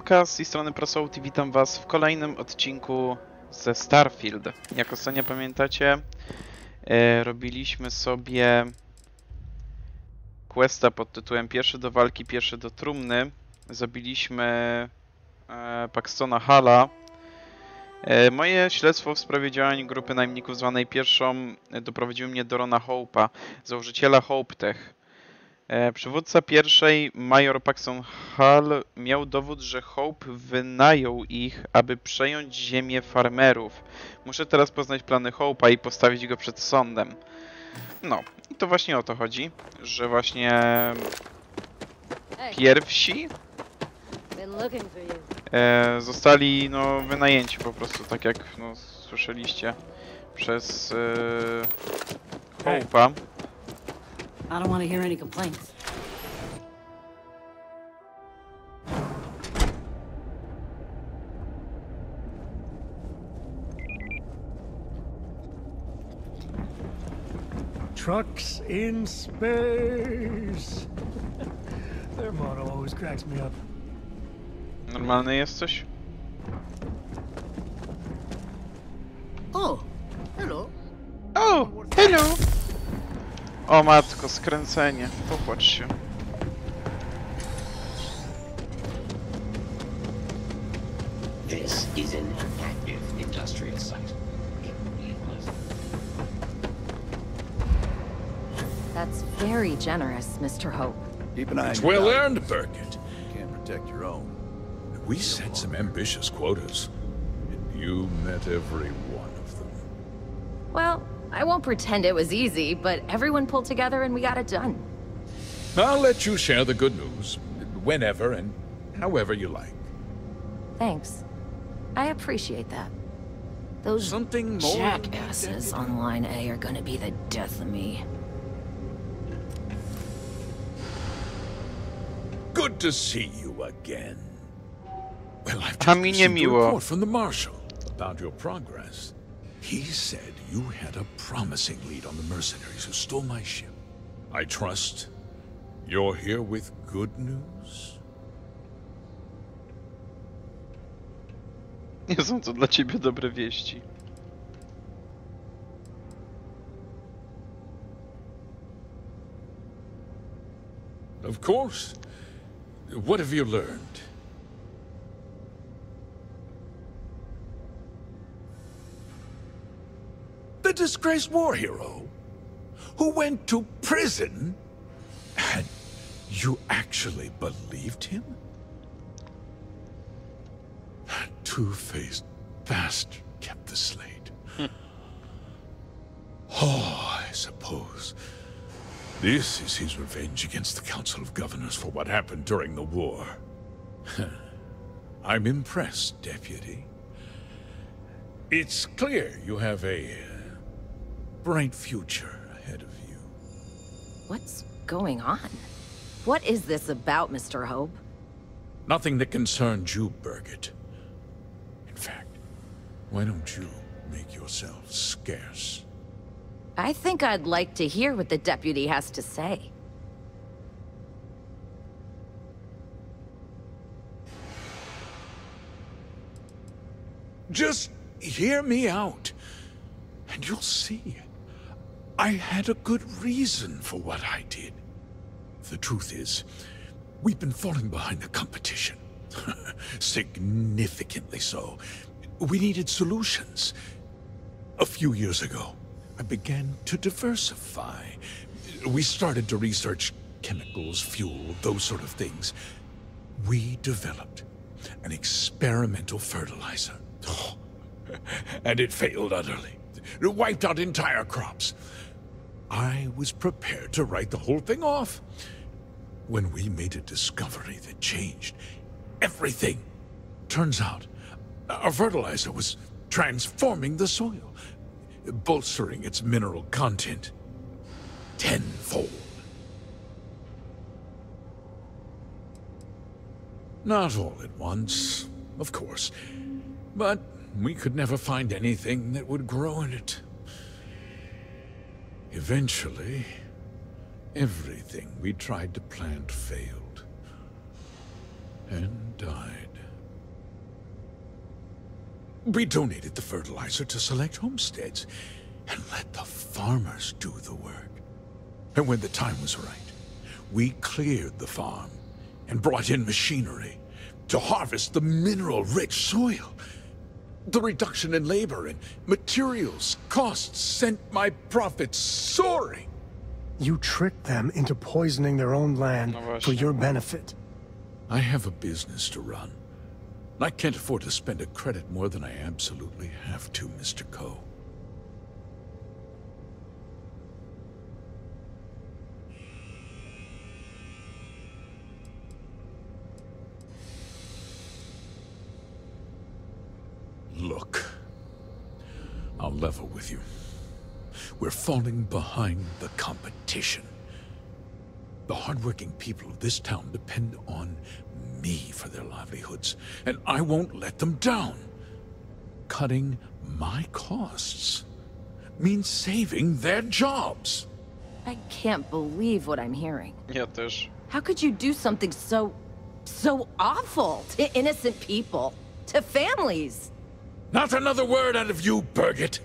Siemka, z tej strony Prosout witam was w kolejnym odcinku ze Starfield. Jak ostatnio pamiętacie, e, robiliśmy sobie questa pod tytułem Pierwszy do walki, pierwszy do trumny. Zabiliśmy e, Paxtona Hala. E, moje śledztwo w sprawie działań grupy najemników zwanej pierwszą doprowadziło mnie do Rona Hope'a, założyciela Hope Tech. E, Przywódca pierwszej, major Paxton Hall, miał dowód, że Hope wynajął ich, aby przejąć ziemię farmerów. Muszę teraz poznać plany Hope'a i postawić go przed sądem. No, i to właśnie o to chodzi, że właśnie pierwsi e, zostali no, wynajęci po prostu, tak jak no, słyszeliście, przez e, Hope'a. I don't want to hear any complaints. Trucks in space. Their motto always cracks me up. Normalny jesteś? Oh, hello. Oh, hello! O matko, skręcenie. Popłacz się. This is an active industrial site. That's very generous, Mr. Hope. Keep an eye It's on your well dog. earned, Burkett. Can't protect your own. We set some ambitious quotas, and you met every one of them. Well, I won't pretend it was easy, but everyone pulled together and we got it done. I'll let you share the good news whenever and however you like. Thanks. I appreciate that. Those Something more jackasses on line A are gonna be the death of me. Good to see you again. Well, I've A just received a niemiło. report from the marshal about your progress. He said you had a promising lead on the mercenaries who stole my ship. I trust you're here with good news. Nie są to dla ciebie dobre wieści. Of course. What have you learned? The disgraced war hero who went to prison and you actually believed him? That two-faced bastard kept the slate. Hmm. oh, I suppose this is his revenge against the Council of Governors for what happened during the war. I'm impressed, Deputy. It's clear you have a bright future ahead of you. What's going on? What is this about, Mr. Hope? Nothing that concerns you, Burgett. In fact, why don't you make yourself scarce? I think I'd like to hear what the deputy has to say. Just hear me out, and you'll see. I had a good reason for what I did. The truth is, we've been falling behind the competition. Significantly so. We needed solutions. A few years ago, I began to diversify. We started to research chemicals, fuel, those sort of things. We developed an experimental fertilizer. and it failed utterly. It wiped out entire crops. I was prepared to write the whole thing off when we made a discovery that changed everything. Turns out, our fertilizer was transforming the soil, bolstering its mineral content tenfold. Not all at once, of course, but we could never find anything that would grow in it. Eventually, everything we tried to plant failed and died. We donated the fertilizer to select homesteads and let the farmers do the work. And when the time was right, we cleared the farm and brought in machinery to harvest the mineral-rich soil. The reduction in labor and materials costs sent my profits soaring. You tricked them into poisoning their own land for your benefit. I have a business to run. I can't afford to spend a credit more than I absolutely have to, Mr. Coe. Look, I'll level with you. We're falling behind the competition. The hardworking people of this town depend on me for their livelihoods, and I won't let them down. Cutting my costs means saving their jobs. I can't believe what I'm hearing. Ja też. How could you do something so. so awful to innocent people? To families? Not another word out of you, Birgit.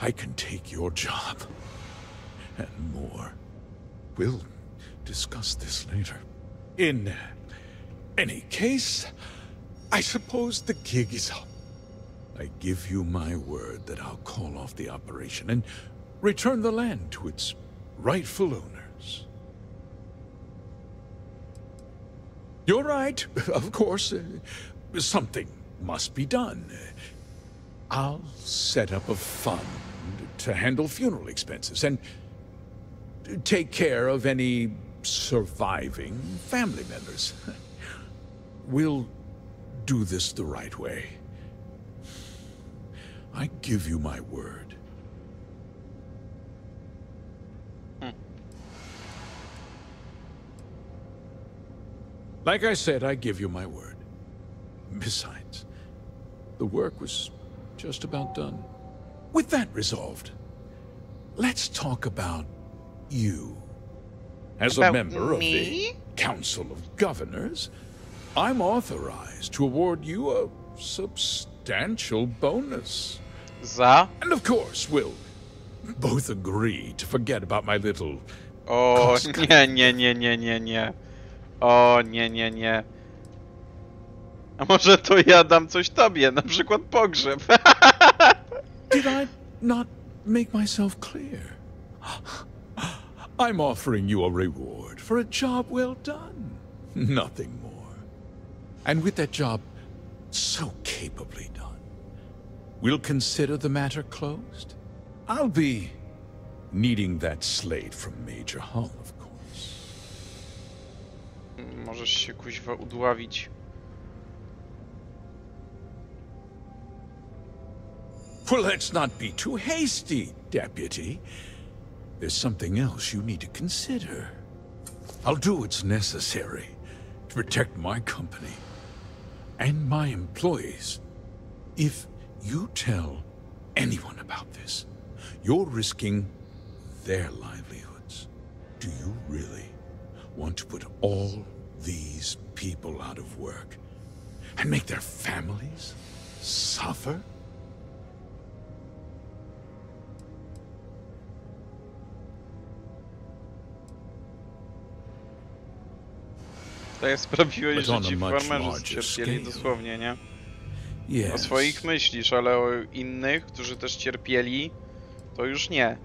I can take your job. And more. We'll discuss this later. In any case, I suppose the gig is up. I give you my word that I'll call off the operation and return the land to its rightful owners. You're right, of course. uh, something must be done. I'll set up a fund to handle funeral expenses and take care of any surviving family members. We'll do this the right way. I give you my word. Hmm. Like I said, I give you my word. Besides, the work was just about done. With that resolved, let's talk about you. As a About member of the Council of Governors, I'm authorized to award you a substantial bonus. Za? And of course, we'll both agree to forget about my little Oh, Cost nie, nie, nie, nie, nie, nie. O, nie, nie, nie. A może to ja dam coś tobie, na przykład pogrzeb. Did I not make myself clear? I'm offering you a reward for a job well done. Nothing more. And with that job so capably done, we'll consider the matter closed. I'll be needing that slate from Major Hull, of course. Możesz się kuźwa udławić. Well, let's not be too hasty, Deputy. There's something else you need to consider. I'll do what's necessary to protect my company and my employees. If you tell anyone about this, you're risking their livelihoods. Do you really want to put all these people out of work and make their families suffer? To jest sprawiłeś, że ci farmerzy cierpieli dosłownie, nie? O swoich myślisz, ale o innych, którzy też cierpieli, to już nie.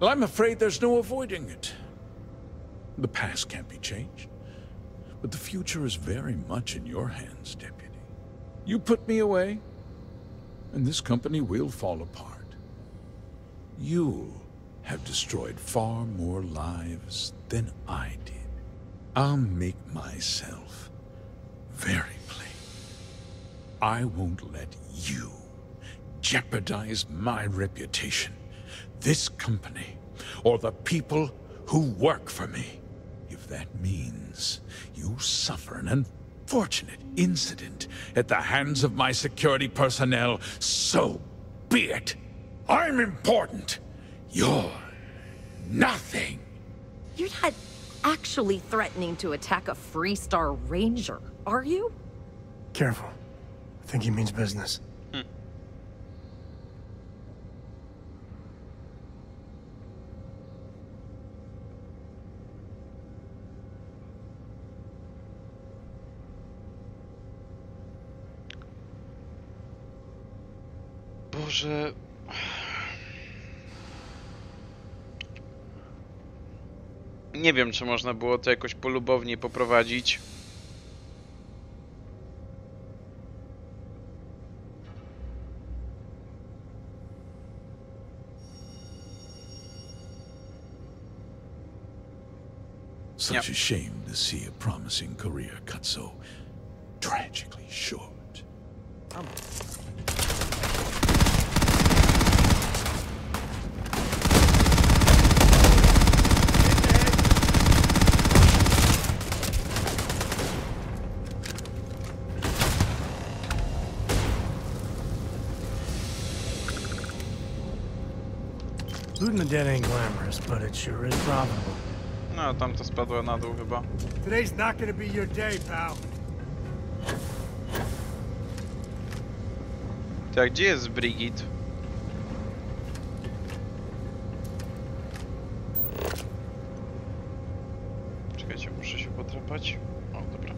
Well, I'm afraid there's no avoiding it. The past can't be changed, but the future is very much in your hands, Deputy. You put me away, and this company will fall apart. Have destroyed far more lives than I did. I'll make myself very plain. I won't let you jeopardize my reputation, this company, or the people who work for me. If that means you suffer an unfortunate incident at the hands of my security personnel, so be it. I'm important. You're nothing. You're not actually threatening to attack a Free Star Ranger, are you? Careful. I think he means business. Boże. Nie wiem, czy można było to jakoś polubowniej poprowadzić. Such a shame to see a promising career cut so tragically short. The dead ain't glamorous, but it sure is profitable. No, tam to spadło na dół chyba. Today's not gonna be your day, pal. Tak, gdzie jest Brigit? Czekajcie, muszę się podrapać. O, dobra.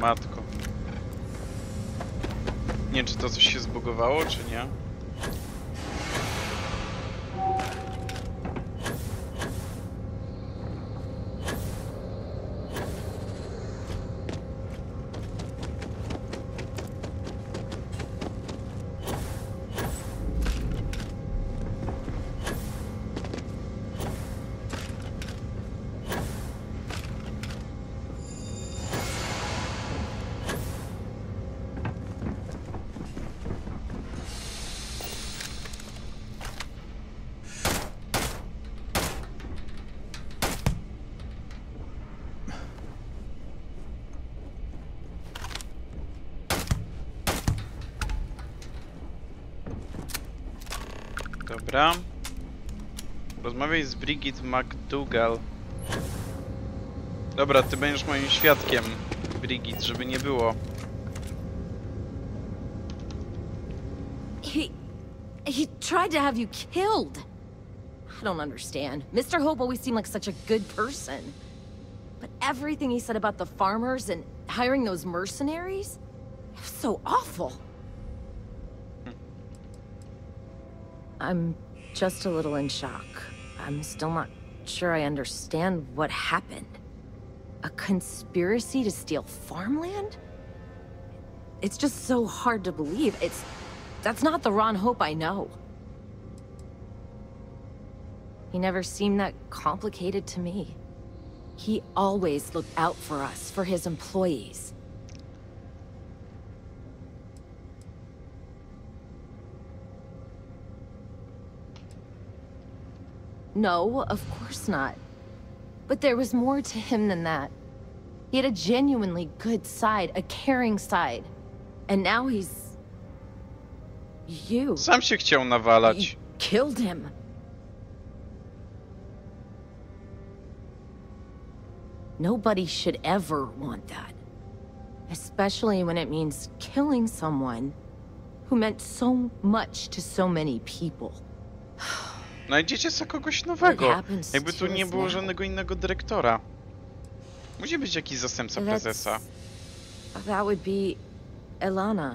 Matko. Nie czy to coś się zbugowało, czy nie. Rozmawiaj z Brigid McDougall. Dobra, ty będziesz moim świadkiem, Brigid, żeby nie było. He... he tried to have you killed. I don't understand. Mr. Hope always seemed like such a good person. But everything he said about the farmers and hiring those mercenaries... It was so awful. Hmm. I'm just a little in shock. I'm still not sure I understand what happened. A conspiracy to steal farmland? It's just so hard to believe. It's... That's not the Ron Hope I know. He never seemed that complicated to me. He always looked out for us, for his employees. No, of course not. But there was more to him than that. He had a genuinely good side, a caring side. And now he's... You. Sam się chciał nawalać. You killed him. Nobody should ever want that. Especially when it means killing someone who meant so much to so many people. Znajdziecie sobie kogoś nowego. Jakby tu nie było żadnego innego dyrektora. Musi być jakiś zastępca prezesa. That would be Elana.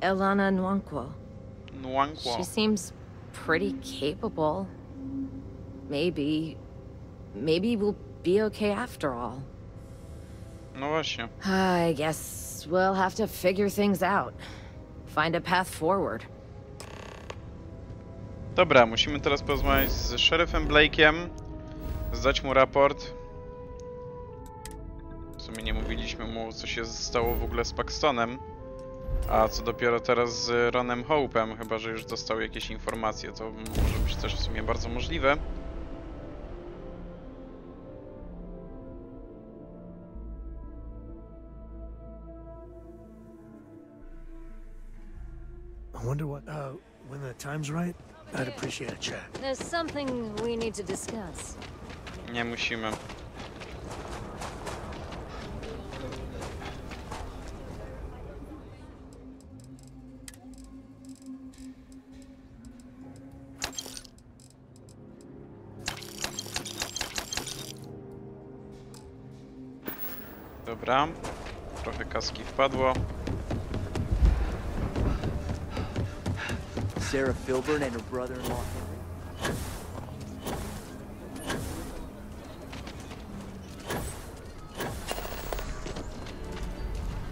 Elana Nwankwo. Nwankwo. She seems pretty capable. Maybe. Maybe we'll be okay after all. No właśnie. I guess we'll have to figure things out. Find a path forward. Dobra, musimy teraz porozmawiać z szeryfem Blake'iem. Zdać mu raport. W sumie nie mówiliśmy mu, co się stało w ogóle z Paxtonem. A co dopiero teraz z Ronem Hope'em, chyba że już dostał jakieś informacje, to może być też w sumie bardzo możliwe. I wonder what, uh, when the time's right, I'd appreciate a chat. There's something we need to discuss. Nie musimy. Dobra. Trochę kaski wpadło. Sarah Filburn and her brother-in-law.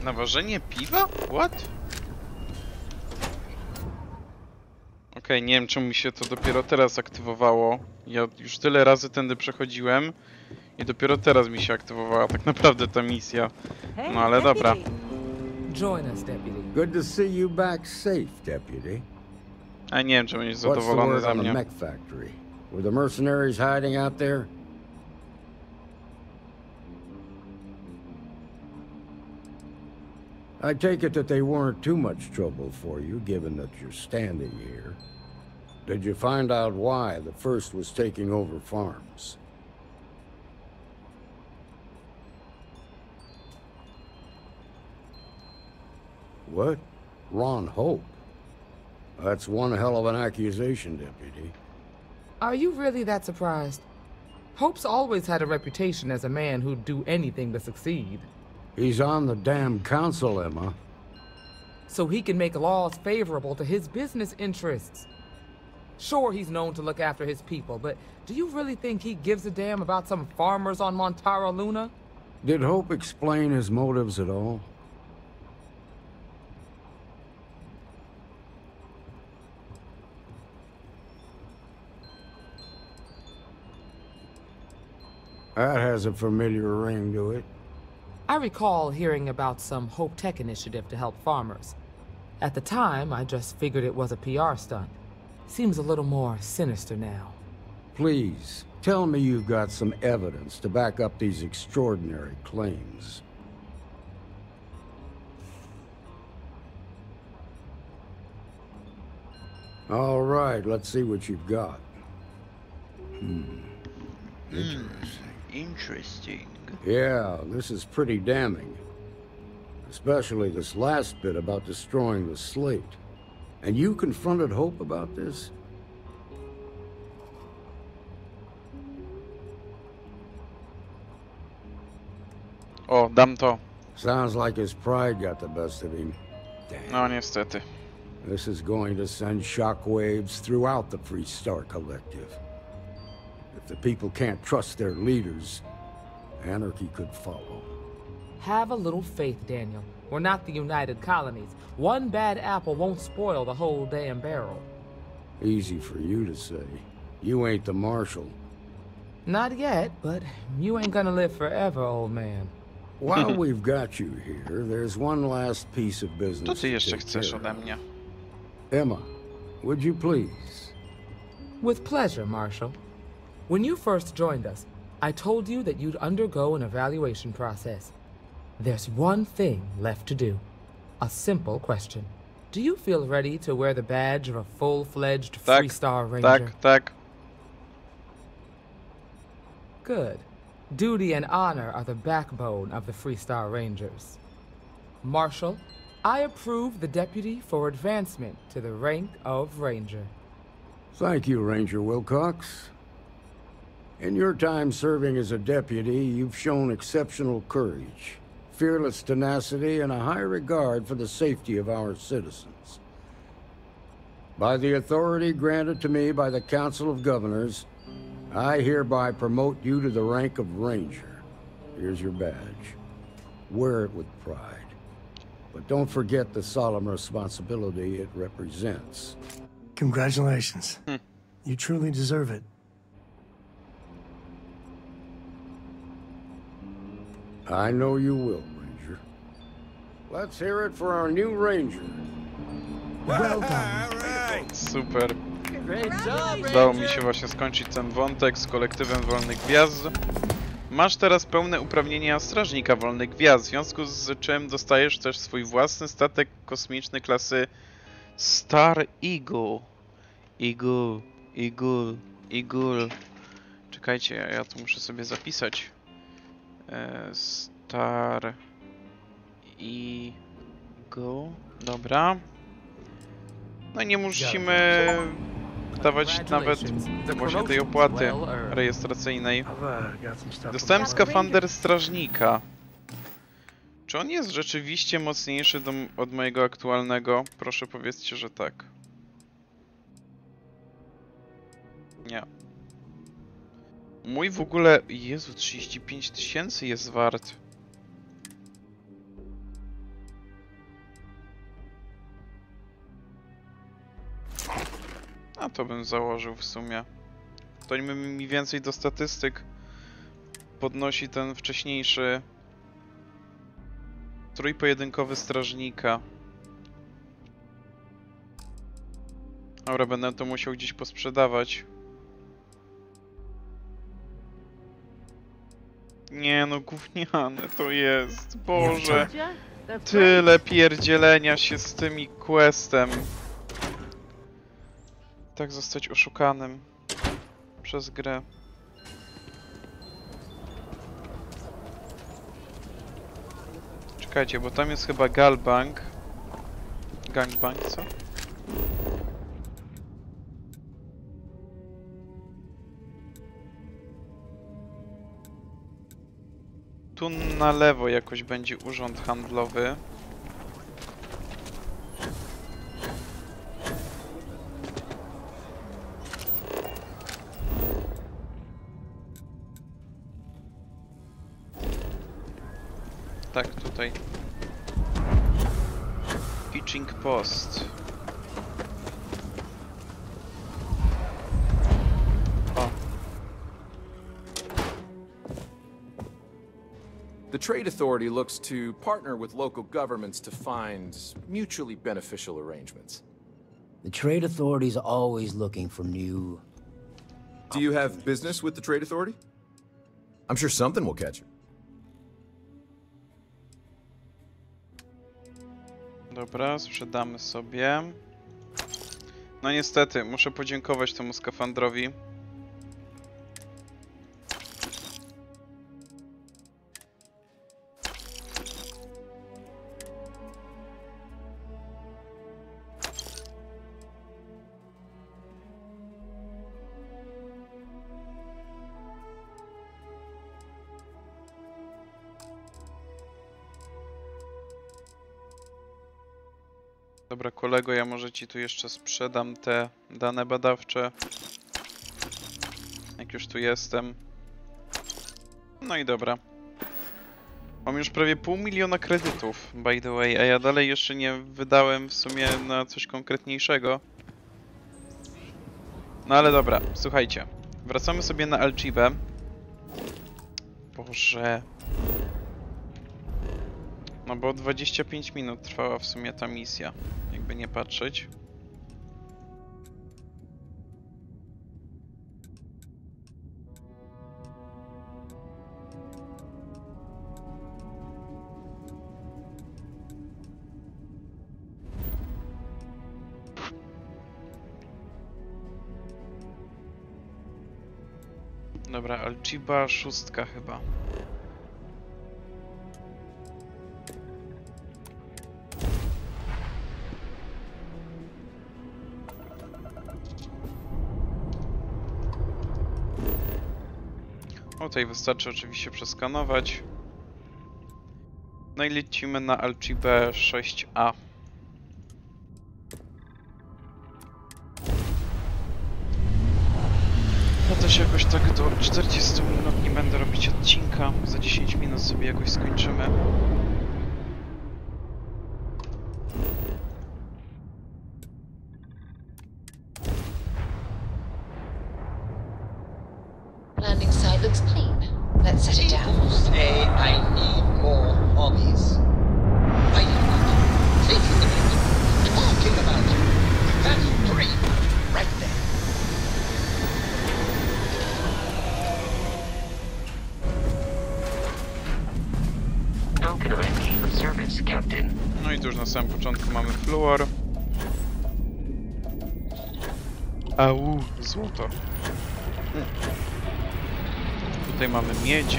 Naważenie piwa? What? Okej, nie wiem czemu mi się to dopiero teraz aktywowało. Ja już tyle razy tędy przechodziłem i dopiero teraz mi się aktywowała tak naprawdę ta misja. No ale dobra. Join us, deputy. Good to see you back safe, deputy. A nie wiem, czy będziesz What's the zadowolony word ze on the mnie. mech factory? Were the mercenaries hiding out there? I take it that they weren't too much trouble for you, given that you're standing here. Did you find out why the first was taking over farms? What? Ron Hope? That's one hell of an accusation, Deputy. Are you really that surprised? Hope's always had a reputation as a man who'd do anything to succeed. He's on the damn council, Emma. So he can make laws favorable to his business interests. Sure, he's known to look after his people, but do you really think he gives a damn about some farmers on Montara Luna? Did Hope explain his motives at all? That has a familiar ring to it. I recall hearing about some Hope Tech initiative to help farmers. At the time, I just figured it was a PR stunt. Seems a little more sinister now. Please, tell me you've got some evidence to back up these extraordinary claims. All right, let's see what you've got. Hmm. Interesting. Interesting. Yeah, this is pretty damning. Especially this last bit about destroying the slate. And you confronted Hope about this? Oh, o, dam to. Sounds like his pride got the best of him. Damn. No niestety. This is going to send shockwaves throughout the Free Star Collective. If the people can't trust their leaders, anarchy could follow. Have a little faith, Daniel. We're not the United Colonies. One bad apple won't spoil the whole damn barrel. Easy for you to say. You ain't the marshal. Not yet, but you ain't gonna live forever, old man. While we've got you here, there's one last piece of business. To ty to jeszcze take chcesz care ode of. mnie? Emma, would you please? With pleasure, Marshal. When you first joined us, I told you that you'd undergo an evaluation process. There's one thing left to do. A simple question. Do you feel ready to wear the badge of a full-fledged Tak, Freestar Ranger? Tak, tak. Good. Duty and honor are the backbone of the Freestar Rangers. Marshal, I approve the deputy for advancement to the rank of Ranger. Thank you, Ranger Wilcox. In your time serving as a deputy, you've shown exceptional courage, fearless tenacity, and a high regard for the safety of our citizens. By the authority granted to me by the Council of Governors, I hereby promote you to the rank of Ranger. Here's your badge. Wear it with pride. But don't forget the solemn responsibility it represents. Congratulations. Hmm. You truly deserve it. I know you will, Ranger. Let's hear it for our new ranger. Well done. Super. Great job, Udało mi się właśnie skończyć ten wątek z kolektywem Wolnych Gwiazd. Masz teraz pełne uprawnienia strażnika Wolnych Gwiazd, w związku z czym dostajesz też swój własny statek kosmiczny klasy Star Eagle. Eagle, Eagle, Eagle. Czekajcie, ja, ja tu muszę sobie zapisać. E, Star Eagle. Dobra. No i nie musimy dawać nawet właśnie tej opłaty rejestracyjnej. Dostałem skafander strażnika. Czy on jest rzeczywiście mocniejszy do, od mojego aktualnego? Proszę powiedzcie, że tak. Nie. Mój w ogóle... Jezu, 35 tysięcy jest wart. A to bym założył w sumie. To mi więcej do statystyk podnosi ten wcześniejszy trójpojedynkowy strażnika. Dobra, będę to musiał gdzieś posprzedawać. Nie no, gówniane to jest. Boże. Tyle pierdzielenia się z tymi questem. Tak zostać oszukanym przez grę. Czekajcie, bo tam jest chyba Galbang. Gangbang, co? Tu na lewo jakoś będzie urząd handlowy. Authority looks to partner with local governments to find mutually beneficial arrangements. The trade authority's always looking for new. Do you have business with the Trade Authority? I'm sure something will catch you. dobra, sprzedamy sobie. No niestety, muszę podziękować temu skafandrowi. Kolego, ja może ci tu jeszcze sprzedam te dane badawcze. Jak już tu jestem. No i dobra. Mam już prawie pół miliona kredytów, by the way, a ja dalej jeszcze nie wydałem w sumie na coś konkretniejszego. No ale dobra, słuchajcie. Wracamy sobie na Alchibę. Boże. No bo 25 minut trwała w sumie ta misja, jakby nie patrzeć. Dobra, Alchiba szóstka chyba. Tutaj wystarczy oczywiście przeskanować. No i lecimy na Alchibę 6A. Ja też jakoś tak do 40 minut nie będę robić odcinka. Za 10 minut sobie jakoś skończymy. Mamy miedź.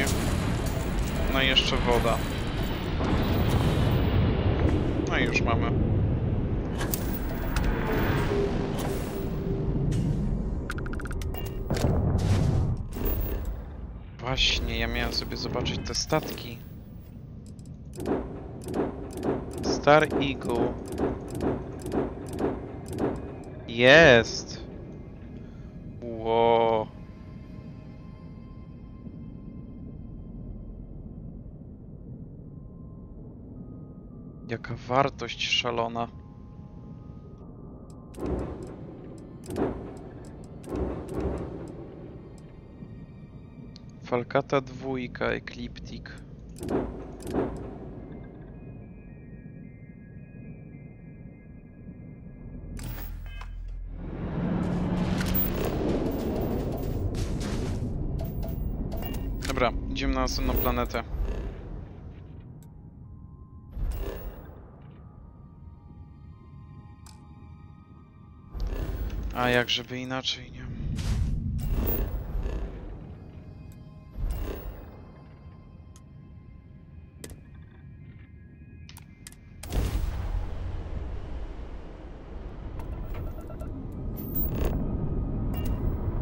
No i jeszcze woda. No i już mamy. Właśnie, ja miałem sobie zobaczyć te statki. Star Eagle. Jest! Wartość szalona. Falcata dwójka, Ecliptic. Dobra, idziemy na następną planetę. A jak żeby inaczej, nie?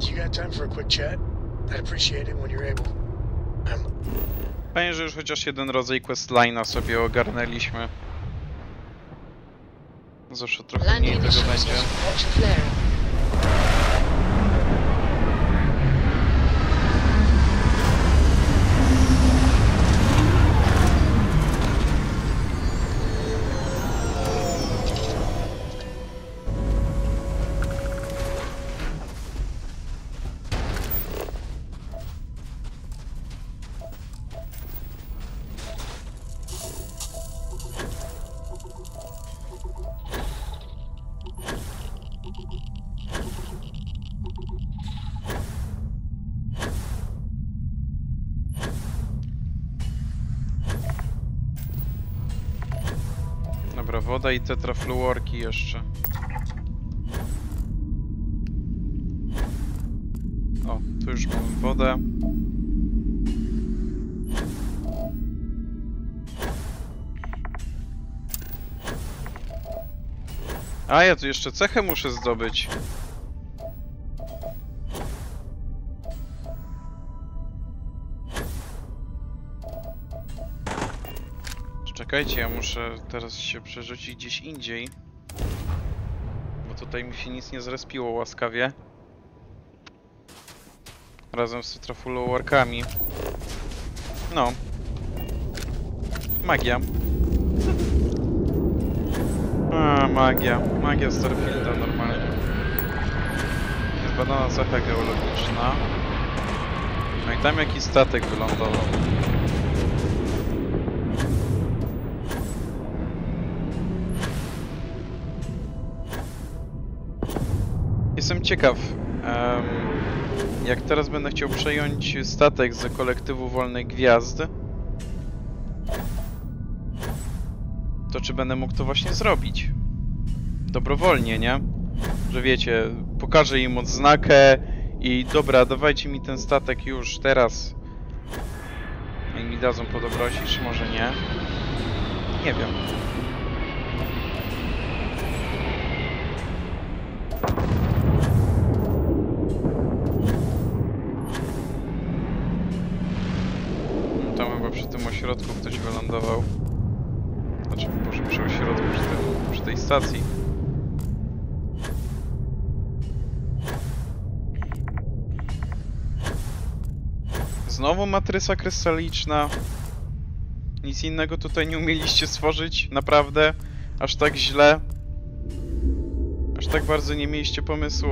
You got time for a quick chat? I'd appreciate it when you're able. I'm Fajnie, że już chociaż jeden rodzaj questline'a sobie ogarnęliśmy. Zawsze trochę mniej tego będzie. I tetrafluorki jeszcze. O, tu już mamy wodę. A, ja tu jeszcze cechę muszę zdobyć. Czekajcie, ja muszę teraz się przerzucić gdzieś indziej. Bo tutaj mi się nic nie zrespiło łaskawie. Razem z Tetrafullowarkami. No. Magia. A, magia. Magia Starfielda normalnie. Zbadana cecha geologiczna. No i tam jakiś statek wylądował. Ciekaw, em, jak teraz będę chciał przejąć statek z kolektywu Wolnych Gwiazd, to czy będę mógł to właśnie zrobić? Dobrowolnie, nie? Że wiecie, pokażę im odznakę i dobra, dawajcie mi ten statek już teraz. I mi dadzą po dobroci, czy może nie? Nie wiem. Znowu matryca krystaliczna. Nic innego tutaj nie umieliście stworzyć, naprawdę. Aż tak źle. Aż tak bardzo nie mieliście pomysłu.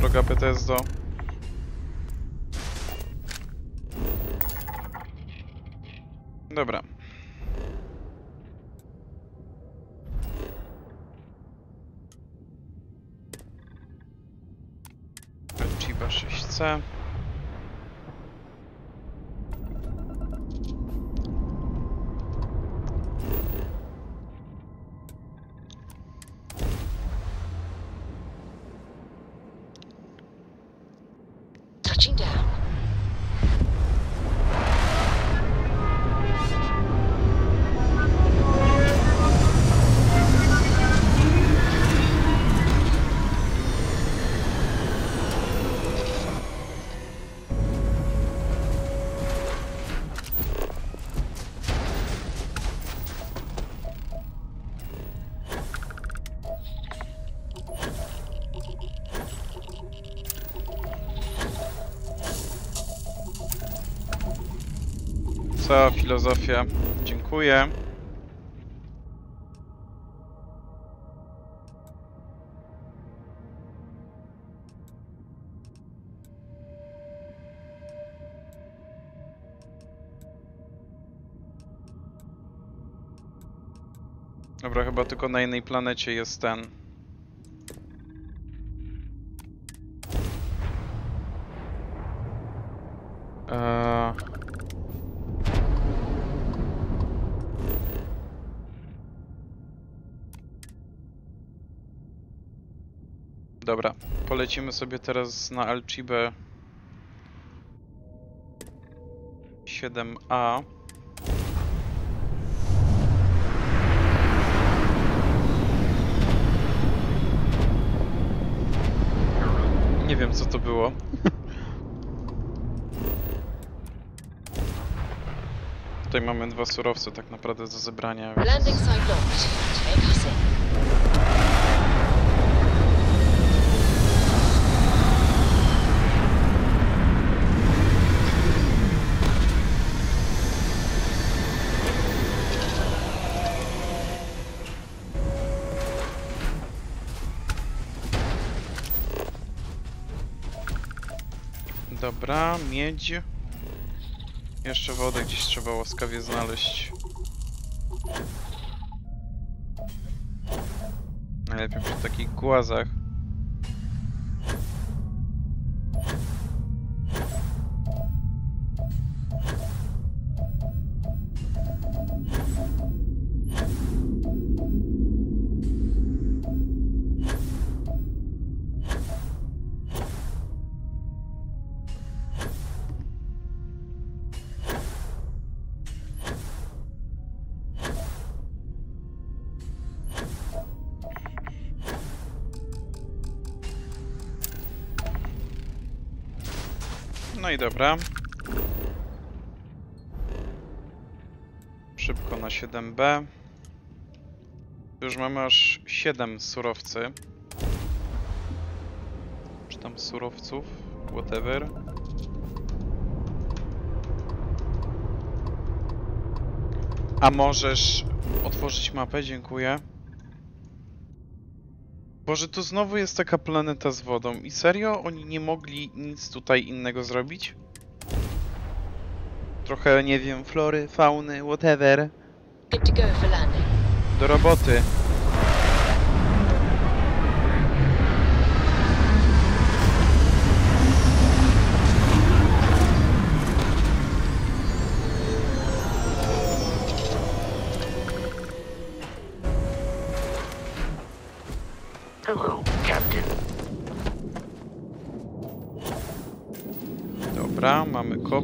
Droga Bethesdo. Dobra. Chiba 6C. Cała filozofia. Dziękuję. Dobra, chyba tylko na innej planecie jest ten. Eee... Dobra, polecimy sobie teraz na Alcibę 7A. Nie wiem co to było. Tutaj mamy dwa surowce tak naprawdę do zebrania. Landing. Dobra, miedź. Jeszcze wodę gdzieś trzeba łaskawie znaleźć. Najlepiej przy takich głazach. Dobra. Szybko na 7B. Już mamy aż 7 surowcy. Czy tam surowców? Whatever. A możesz otworzyć mapę? Dziękuję. Boże, to znowu jest taka planeta z wodą. I serio? Oni nie mogli nic tutaj innego zrobić? Trochę, nie wiem, flory, fauny, whatever. Do roboty.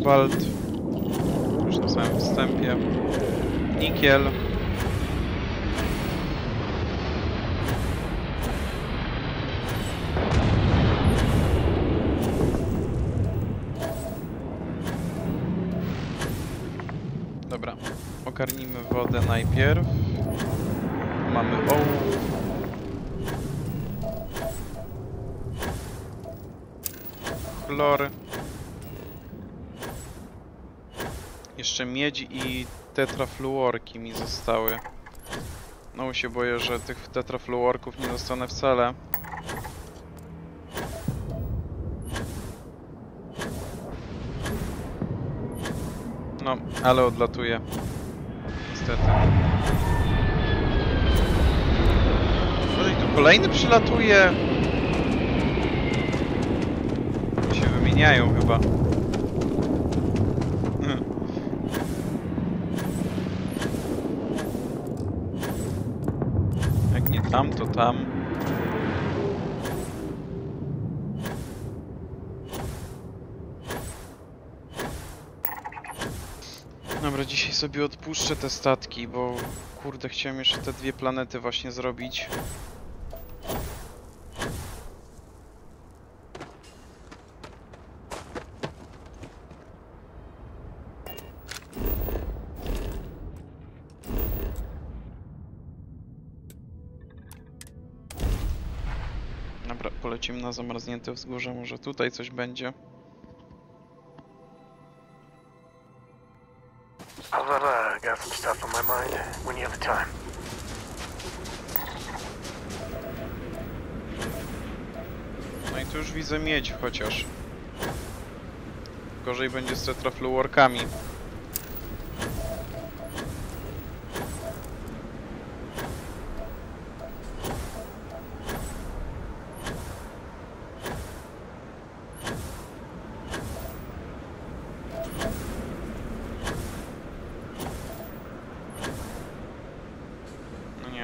Kobalt. Już na samym wstępie. Nikiel. Dobra, ogarnijmy wodę najpierw. Mamy ołów. Chlor. Jeszcze miedź i tetrafluorki mi zostały. No się boję, że tych tetrafluorków nie dostanę wcale. No, ale odlatuje. Niestety. No i tu kolejny przylatuje. Się wymieniają. chyba. Hmm. Jak nie tam. Dobra, dzisiaj sobie odpuszczę te statki, bo kurde, chciałem jeszcze te dwie planety właśnie zrobić. Na zamarznięte wzgórze, może tutaj coś będzie. I'll got some stuff on my mind when you have the time. No i tu już widzę miedź chociaż. Gorzej będzie z tetrafluorkami.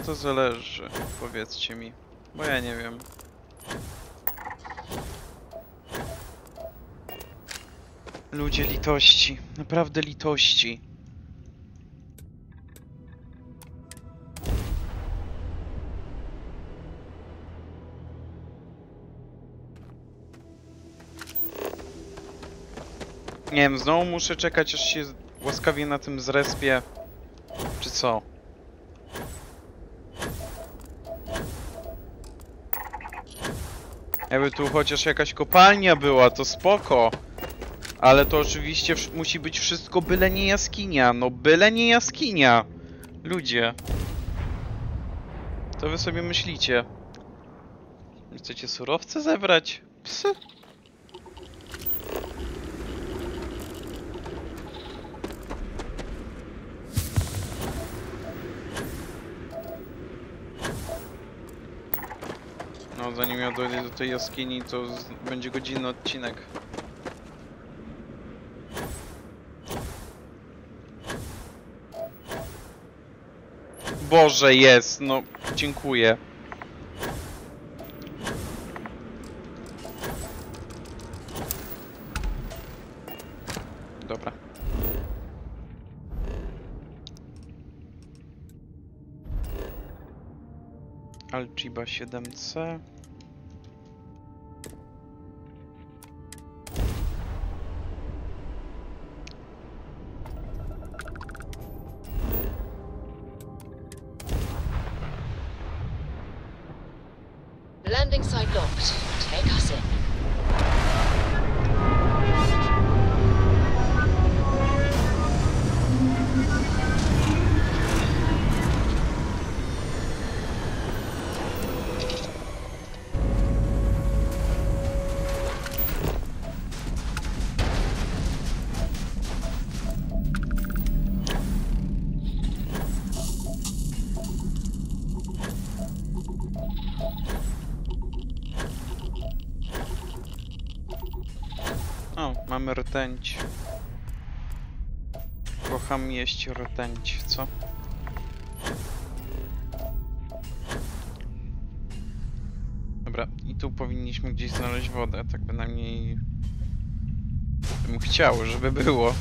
Czego to zależy? Powiedzcie mi. Bo ja nie wiem. Ludzie litości. Naprawdę litości. Nie wiem, znowu muszę czekać aż się łaskawie na tym zrespie. Czy co? Jakby tu chociaż jakaś kopalnia była, to spoko. Ale to oczywiście musi być wszystko byle nie jaskinia. No byle nie jaskinia. Ludzie. To wy sobie myślicie. Chcecie surowce zebrać? Psy. Zanim ja dojdę do tej jaskini, to będzie godzinny odcinek. Boże, jest, no, dziękuję. Dobra. Alchiba 7C. Rtęć. Kocham jeść rtęć, co? Dobra, i tu powinniśmy gdzieś znaleźć wodę, tak bynajmniej bym chciał, żeby było.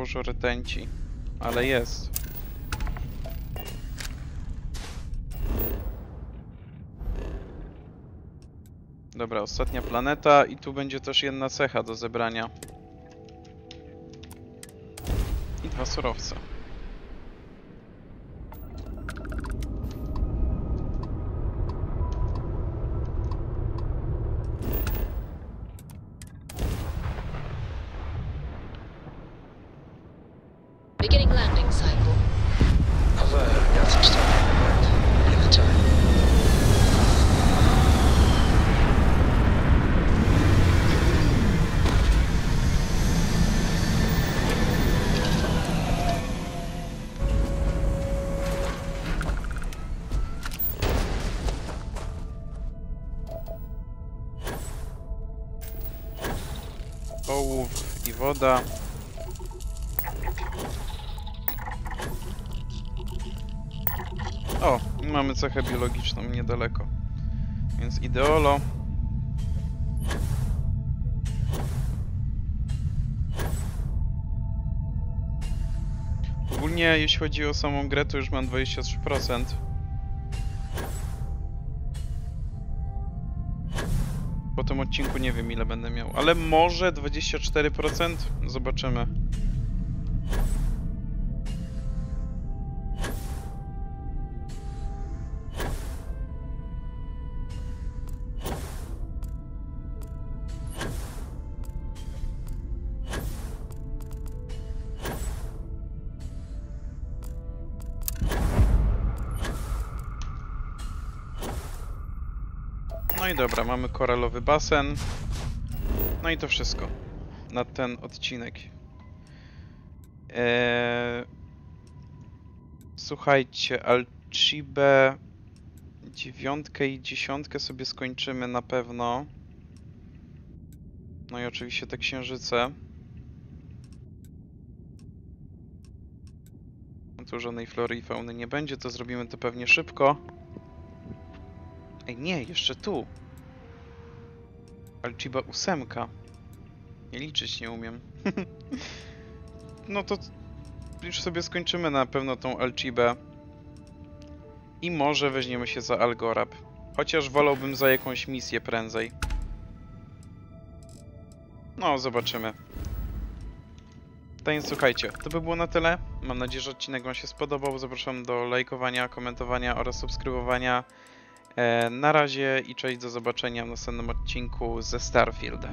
Złożu rtęci. Ale jest. Dobra, ostatnia planeta i tu będzie też jedna cecha do zebrania. I dwa surowce. Woda. O, mamy cechę biologiczną niedaleko. Więc ideolo. Ogólnie jeśli chodzi o samą grę, to już mam 23%. Odcinku nie wiem ile będę miał, ale może 24%? Zobaczymy. No i dobra, mamy koralowy basen. No i to wszystko na ten odcinek. Eee... Słuchajcie, Alchibę dziewiątkę i dziesiątkę sobie skończymy na pewno. No i oczywiście te księżyce. No tu żadnej flory i fauny nie będzie, to zrobimy to pewnie szybko. Ej, nie, jeszcze tu. Alchiba ósemka. Nie liczyć nie umiem. no to już sobie skończymy na pewno tą Alchibę. I może weźmiemy się za Algorab. Chociaż wolałbym za jakąś misję prędzej. No, zobaczymy. Więc słuchajcie, to by było na tyle. Mam nadzieję, że odcinek Wam się spodobał. Zapraszam do lajkowania, komentowania oraz subskrybowania. E, na razie i cześć, do zobaczenia w następnym odcinku ze Starfield.